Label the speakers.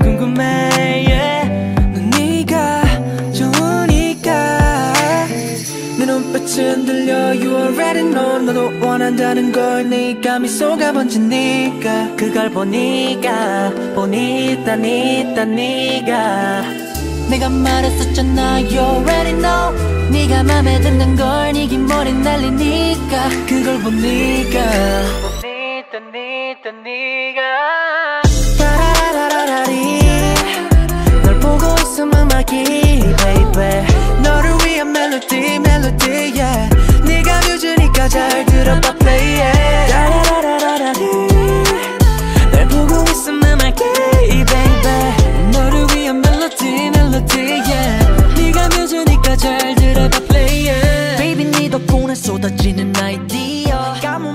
Speaker 1: 궁금해 yeah. 넌 네가 좋으니까. 내 눈빛은 들려 You already know. 너도 원한다는 걸 네가 미소가 번지니까. 그걸 보니까 보니까 니까 네가. 내가 말했었잖아 You already know. 네가 맘에 드는 걸 네기 머리 날리니까. 그걸 보니까. 보니까 니까 네가 tonight, Dior. Got my